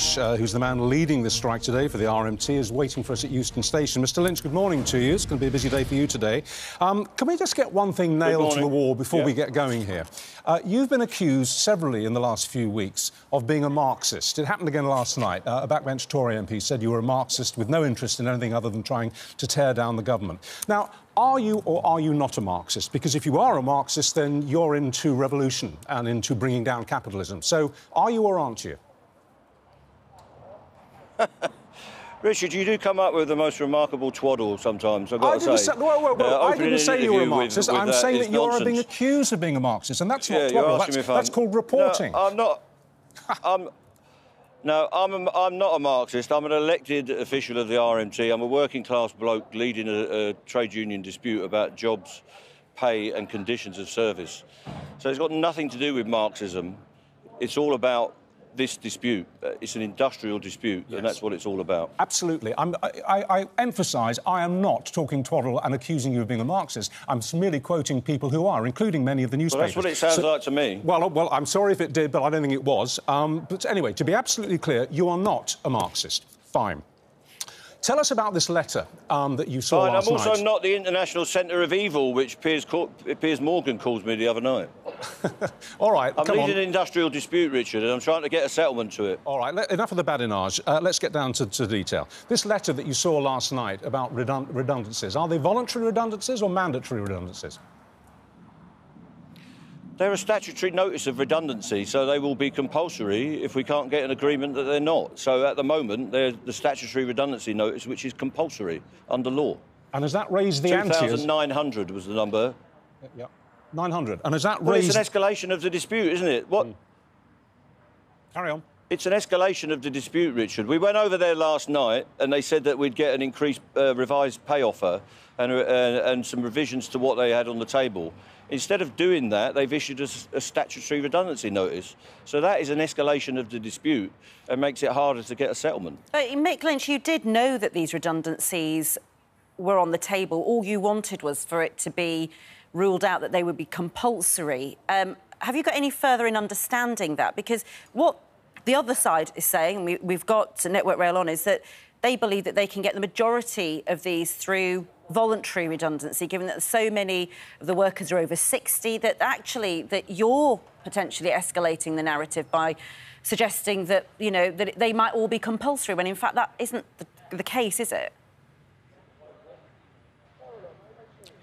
Lynch, uh, who's the man leading the strike today for the RMT, is waiting for us at Euston Station. Mr. Lynch, good morning to you. It's going to be a busy day for you today. Um, can we just get one thing nailed to the wall before yeah. we get going here? Uh, you've been accused severally in the last few weeks of being a Marxist. It happened again last night. Uh, a backbench Tory MP said you were a Marxist with no interest in anything other than trying to tear down the government. Now, are you or are you not a Marxist? Because if you are a Marxist, then you're into revolution and into bringing down capitalism. So are you or aren't you? Richard, you do come up with the most remarkable twaddle sometimes, I've got I to say. say well, well, well, uh, I didn't say you were a Marxist. With, with I'm saying that you're being accused of being a Marxist, and that's yeah, not twaddle. That's, that's called reporting. No, I'm not. I'm, no, I'm, a, I'm not a Marxist. I'm an elected official of the RMT. I'm a working class bloke leading a, a trade union dispute about jobs, pay, and conditions of service. So it's got nothing to do with Marxism. It's all about this dispute. Uh, it's an industrial dispute, yes. and that's what it's all about. Absolutely. I, I, I emphasise I am not talking twaddle and accusing you of being a Marxist. I'm merely quoting people who are, including many of the newspapers. Well, that's what it sounds so, like to me. Well, well, I'm sorry if it did, but I don't think it was. Um, but anyway, to be absolutely clear, you are not a Marxist. Fine. Tell us about this letter um, that you saw last I'm also night. not the international centre of evil, which Piers, Piers Morgan calls me the other night. All right, I'm leading on. an industrial dispute, Richard, and I'm trying to get a settlement to it. All right, let, enough of the badinage. Uh, let's get down to, to, detail. This letter that you saw last night about redund redundancies, are they voluntary redundancies or mandatory redundancies? They're a statutory notice of redundancy, so they will be compulsory if we can't get an agreement that they're not. So at the moment, they're the statutory redundancy notice, which is compulsory under law. And has that raised the ante? 2,900 was the number. Yeah, 900. And has that well, raised... it's an escalation of the dispute, isn't it? What? Mm. Carry on. It's an escalation of the dispute, Richard. We went over there last night and they said that we'd get an increased uh, revised pay offer and, uh, and some revisions to what they had on the table. Instead of doing that, they've issued a, a, statutory redundancy notice. So that is an escalation of the dispute and makes it harder to get a settlement. But Mick Lynch, you did know that these redundancies were on the table. All you wanted was for it to be ruled out that they would be compulsory. Um, have you got any further in understanding that? Because what the other side is saying, we, have got Network Rail on, is that they believe that they can get the majority of these through voluntary redundancy, given that so many of the workers are over 60, that actually that you're potentially escalating the narrative by suggesting that, you know, that they might all be compulsory, when in fact that isn't the, the case, is it?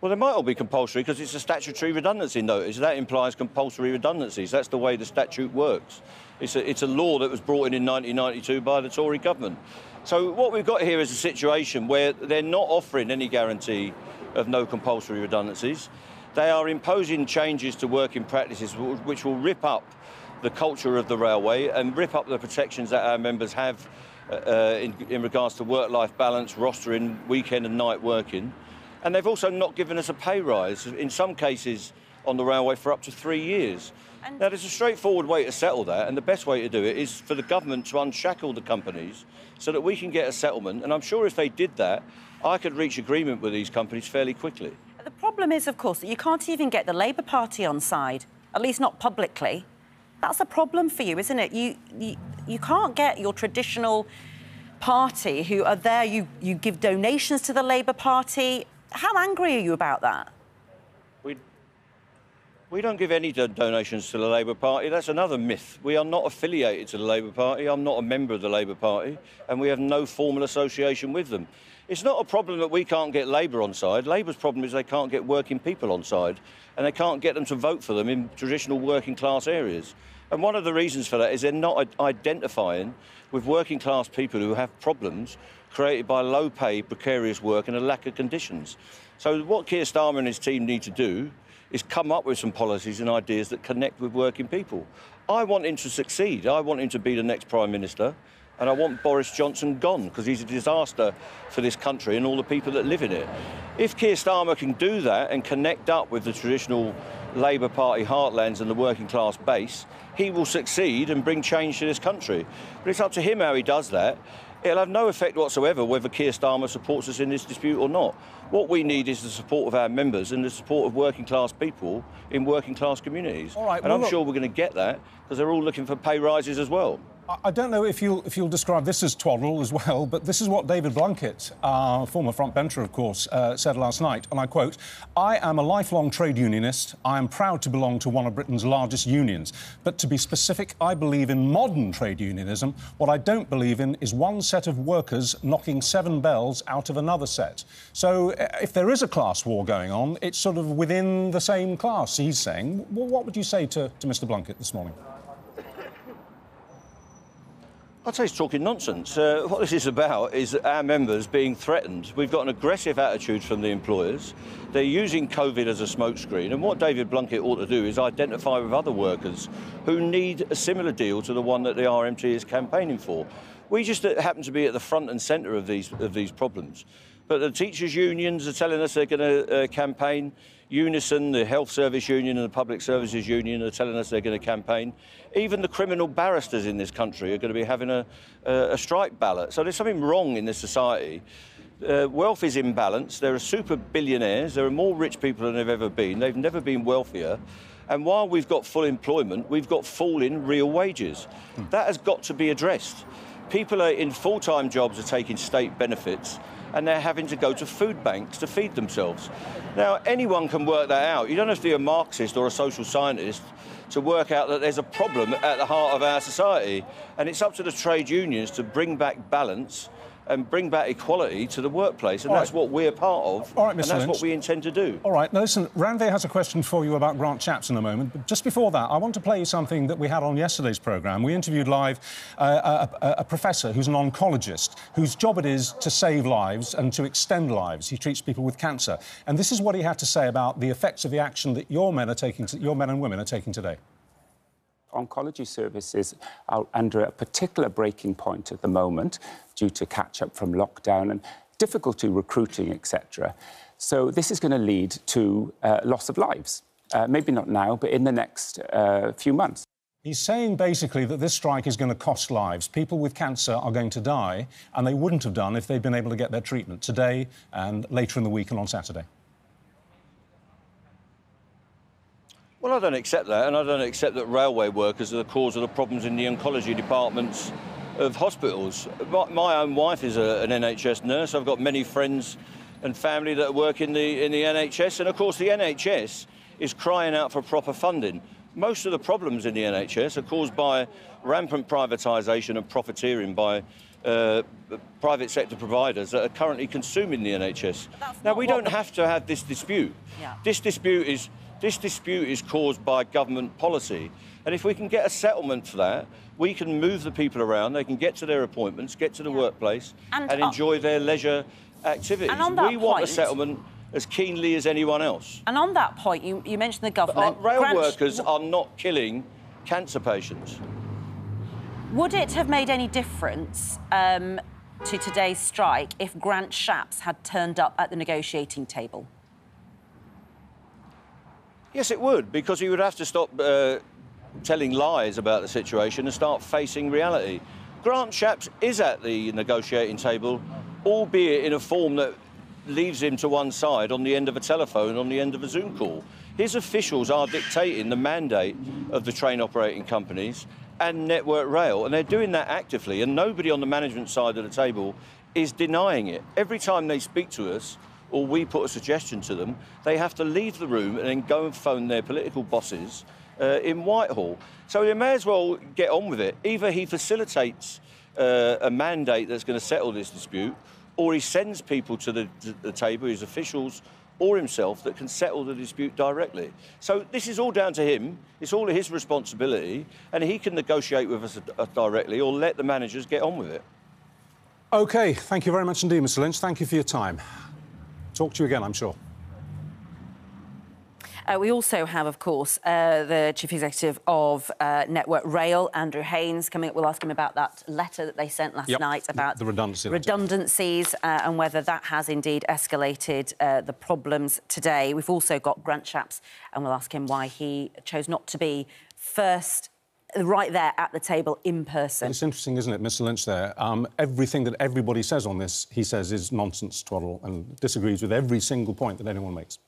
Well, they might all be compulsory because it's a statutory redundancy notice. That implies compulsory redundancies. That's the way the statute works. It's a, it's a law that was brought in in 1992 by the Tory government. So what we've got here is a situation where they're not offering any guarantee of no compulsory redundancies. They are imposing changes to working practices which will rip up the culture of the railway and rip up the protections that our members have uh, in, in regards to work-life balance, rostering, weekend and night working. And they've also not given us a pay rise, in some cases on the railway, for up to three years. And now, there's a straightforward way to settle that, and the best way to do it is for the government to unshackle the companies so that we can get a settlement. And I'm sure if they did that, I could reach agreement with these companies fairly quickly. The problem is, of course, that you can't even get the Labour Party on side, at least not publicly. That's a problem for you, isn't it? You, you, you can't get your traditional party who are there, you, you give donations to the Labour Party, how angry are you about that? We, we don't give any do donations to the Labour Party. That's another myth. We are not affiliated to the Labour Party. I'm not a member of the Labour Party, and we have no formal association with them. It's not a problem that we can't get Labour on side. Labour's problem is they can't get working people on side, and they can't get them to vote for them in traditional working class areas. And one of the reasons for that is they're not identifying with working class people who have problems created by low pay, precarious work and a lack of conditions. So what Keir Starmer and his team need to do is come up with some policies and ideas that connect with working people. I want him to succeed. I want him to be the next Prime Minister. And I want Boris Johnson gone because he's a disaster for this country and all the people that live in it. If Keir Starmer can do that and connect up with the traditional Labour Party heartlands and the working class base, he will succeed and bring change to this country. But it's up to him how he does that. It'll have no effect whatsoever whether Keir Starmer supports us in this dispute or not. What we need is the support of our members and the support of working class people in working class communities. All right, and well, I'm look... sure we're going to get that because they're all looking for pay rises as well. I don't know if you'll, if you'll describe this as twaddle as well, but this is what David Blunkett, uh, former frontbencher, of course, uh, said last night. And I quote I am a lifelong trade unionist. I am proud to belong to one of Britain's largest unions. But to be specific, I believe in modern trade unionism. What I don't believe in is one set of workers knocking seven bells out of another set. So uh, if there is a class war going on, it's sort of within the same class, he's saying. Well, what would you say to, to Mr. Blunkett this morning? I'd say he's talking nonsense. Uh, what this is about is our members being threatened. We've got an aggressive attitude from the employers. They're using COVID as a smokescreen. And what David Blunkett ought to do is identify with other workers who need a similar deal to the one that the RMT is campaigning for. We just happen to be at the front and centre of these, of these problems. But the teachers' unions are telling us they're going to uh, campaign. Unison, the Health Service Union and the Public Services Union are telling us they're going to campaign. Even the criminal barristers in this country are going to be having a, a, a strike ballot. So there's something wrong in this society. Uh, wealth is imbalanced. There are super billionaires. There are more rich people than there have ever been. They've never been wealthier. And while we've got full employment, we've got falling real wages. Hmm. That has got to be addressed. People are in full time jobs are taking state benefits and they're having to go to food banks to feed themselves. Now, anyone can work that out. You don't have to be a Marxist or a social scientist to work out that there's a problem at the heart of our society. And it's up to the trade unions to bring back balance and bring back equality to the workplace. And All that's right. what we're part of. All right, Mr. And that's Lynch. what we intend to do. All right. Now, listen, Ranvir has a question for you about Grant Shapps in a moment. But just before that, I want to play you something that we had on yesterday's programme. We interviewed live uh, a, a, professor who's an oncologist whose job it is to save lives and to extend lives. He treats people with cancer. And this is what he had to say about the effects of the action that your men are taking, your men and women are taking today oncology services are under a particular breaking point at the moment due to catch up from lockdown and difficulty recruiting, etc. So this is going to lead to uh, loss of lives. Uh, maybe not now, but in the next uh, few months. He's saying basically that this strike is going to cost lives. People with cancer are going to die, and they wouldn't have done if they'd been able to get their treatment today and later in the week and on Saturday. Well, I don't accept that, and I don't accept that railway workers are the cause of the problems in the oncology departments of hospitals. My, my own wife is a, an NHS nurse. I've got many friends and family that work in the, in the NHS, and of course, the NHS is crying out for proper funding. Most of the problems in the NHS are caused by rampant privatisation and profiteering by uh, private sector providers that are currently consuming the NHS. now, we don't have to have this dispute. Yeah. This dispute is this dispute is caused by government policy. And if we can get a settlement for that, we can move the people around, they can get to their appointments, get to the yeah. workplace, and, and enjoy their leisure activities. we point, want a settlement as keenly as anyone else. And on that point, you, you mentioned the government. But rail Grant... workers are not killing cancer patients. Would it have made any difference um, to today's strike if Grant Shapps had turned up at the negotiating table? Yes, it would, because he would have to stop uh, telling lies about the situation and start facing reality. Grant Shapps is at the negotiating table, albeit in a form that leaves him to one side on the end of a telephone, on the end of a Zoom call. His officials are dictating the mandate of the train operating companies and Network Rail, and they're doing that actively, and nobody on the management side of the table is denying it. Every time they speak to us, or we put a suggestion to them, they have to leave the room and then go and phone their political bosses uh, in Whitehall. So they may as well get on with it. Either he facilitates uh, a mandate that's going to settle this dispute, or he sends people to the, to the table, his officials or himself, that can settle the dispute directly. So this is all down to him. It's all his responsibility, and he can negotiate with us uh, directly or let the managers get on with it. OK, thank you very much indeed, Mr Lynch. Thank you for your time. Talk to you again, I'm sure. Uh, we also have, of course, uh, the chief executive of uh, Network Rail, Andrew Haines, coming up. We'll ask him about that letter that they sent last yep. night about the redundancy redundancies uh, and whether that has indeed escalated uh, the problems today. We've also got Grant Shapps, and we'll ask him why he chose not to be first right there at the table in person. It's interesting, isn't it, Mr Lynch there? Um, everything that everybody says on this, he says, is nonsense, twaddle, and disagrees with every single point that anyone makes.